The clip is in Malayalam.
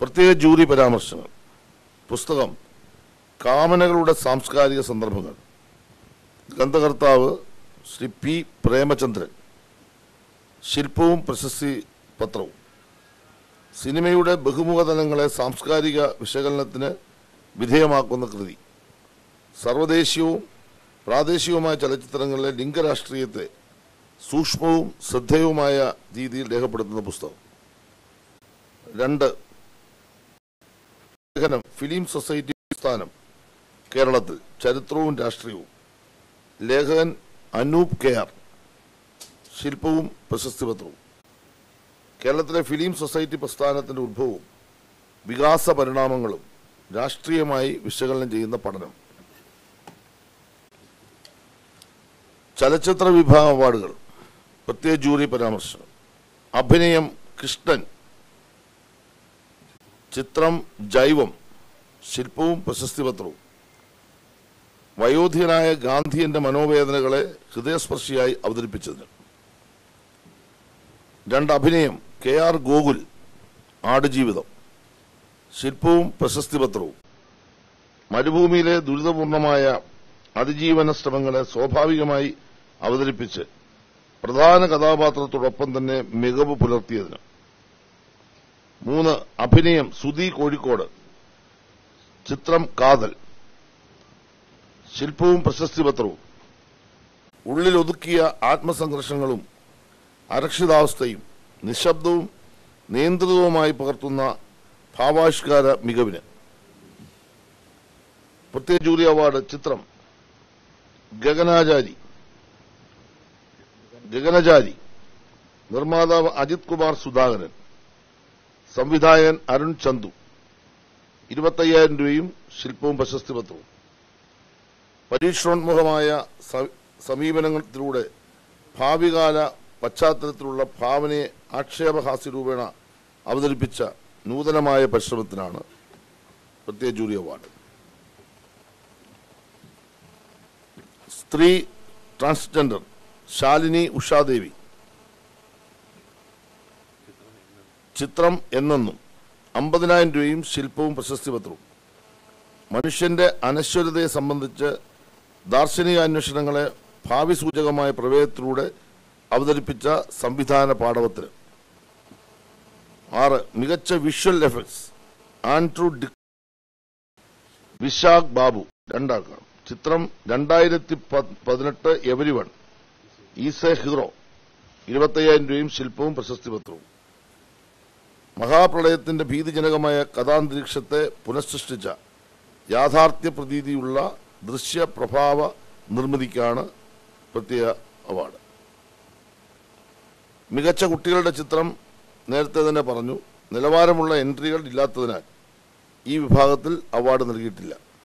പ്രത്യേക ജൂറി പരാമർശങ്ങൾ പുസ്തകം കാമനകളുടെ സാംസ്കാരിക സന്ദർഭങ്ങൾ. ഗ്രന്ഥകർത്താവ് ശ്രീ പി പ്രേമചന്ദ്രൻ ശില്പവും പ്രശസ്തി പത്രവും. സിനിമയുടെ ബഹുമുഖതലങ്ങളെ സാംസ്കാരിക വിശകലനത്തിന് വിധേയമാക്കുന്ന കൃതി. സർവദേശീയവും പ്രാദേശികവുമായ ചലച്ചിത്രങ്ങളിലെ ലിംഗരാഷ്ട്രീയത്തെ സൂക്ഷ്മവും ശ്രദ്ധേയവുമായ രീതിയിൽ രേഖപ്പെടുത്തുന്ന പുസ്തകം. രണ്ട് ലേഖനം ഫിലിം സൊസൈറ്റി സ്ഥാനം കേരളത്തിൽ ചരിത്രവും രാഷ്ട്രീയവും. ലേഖകൻ അനൂപ് കെ ആർ. ശില്പവും പ്രശസ്തിപത്രവും. കേരളത്തിലെ ഫിലിം സൊസൈറ്റി പ്രസ്ഥാനത്തിന്റെ ഉത്ഭവവും വികാസ പരിണാമങ്ങളും രാഷ്ട്രീയമായി വിശകലനം ചെയ്യുന്ന പഠനം. ചലച്ചിത്ര വിഭാഗം അവാർഡുകൾ പ്രത്യേക ജൂറി പരാമർശം. അഭിനയം കൃഷ്ണൻ ചിത്രം ജൈവം ശില്പവും പ്രശസ്തിപത്രവും. വയോധികനായ ഗാന്ധിയന്റെ മനോവേദനകളെ ഹൃദയസ്പർശിയായി അവതരിപ്പിച്ചതിന്. രണ്ട് അഭിനയം കെ ആർ ഗോകുൽ ആടുജീവിതം. ശില്പവും പ്രശസ്തിപത്രവും. മരുഭൂമിയിലെ ദുരിതപൂർണമായ അതിജീവന ശ്രമങ്ങളെ സ്വാഭാവികമായി അവതരിപ്പിച്ച് പ്രധാന കഥാപാത്രത്തോടൊപ്പം തന്നെ മികവ് പുലർത്തിയതിന്. മൂന്ന് അഭിനയം സുധി കോഴിക്കോട്. ചിത്രം കാതൽ. ശില്പവും പ്രശസ്തിപത്രവും ഉള്ളിലൊതുക്കിയ ആത്മസംഘർഷങ്ങളും അരക്ഷിതാവസ്ഥയും നിശബ്ദവും നിയന്ത്രിതവുമായി പകർത്തുന്ന ഭാവാഷ്കാര മികവിന്. പ്രത്യേക ജൂറി അവാർഡ് ചിത്രം. ഗഗനാചാരി. ഗഗനചാരി. നിർമ്മാതാവ് അജിത് കുമാർ സുധാകരൻ. സംവിധായകൻ അരുൺ ചന്തു. ഇരുപത്തയ്യായിരം രൂപയും ശില്പവും പ്രശസ്തിപത്രവും. പരീക്ഷണോന്മുഖമായ സ- സമീപനത്തിലൂടെ ഭാവികാല പശ്ചാത്തലത്തിലുള്ള ഭാവനയെ ആക്ഷേപഹാസ്യ രൂപേണ അവതരിപ്പിച്ച നൂതനമായ പരിശ്രമത്തിനാണ് പ്രത്യേക ജൂറി അവാർഡ്. സ്ത്രീ ട്രാൻസ്ജെൻഡർ ശാലിനി ഉഷാദേവി ചിത്രം എന്നെന്നും അമ്പതിനായിരം രൂപയും ശില്പവും പ്രശസ്തി പത്രവും മനുഷ്യന്റെ അനശ്വരതയെ സംബന്ധിച്ച് ദാർശനിക അന്വേഷണങ്ങളെ ഭാവി സൂചകമായ പ്രവേഹത്തിലൂടെ അവതരിപ്പിച്ച സംവിധാന പാഠവത്തിന് ആറ് മികച്ച visual effects. Andrew D Vishakh Babu. രണ്ടാൾക്കാണ് ചിത്രം രണ്ടായിരത്തി പതിനെട്ട് every one. Is a hero. ഇരുപത്തയ്യായിരം രൂപയും ശില്പവും പ്രശസ്തിപത്രവും മഹാപ്രളയത്തിന്റെ ഭീതിജനകമായ കഥാന്തരീക്ഷത്തെ പുനഃസൃഷ്ടിച്ച യാഥാർത്ഥ്യ പ്രതീതിയുള്ള ദൃശ്യപ്രഭാവ നിർമ്മിതിക്കാണ് പ്രത്യേക അവാർഡ്. മികച്ച കുട്ടികളുടെ ചിത്രം നേരത്തെ തന്നെ പറഞ്ഞു നിലവാരമുള്ള എൻട്രികൾ ഇല്ലാത്തതിനാൽ ഈ വിഭാഗത്തിൽ അവാർഡ് നൽകിയിട്ടില്ല.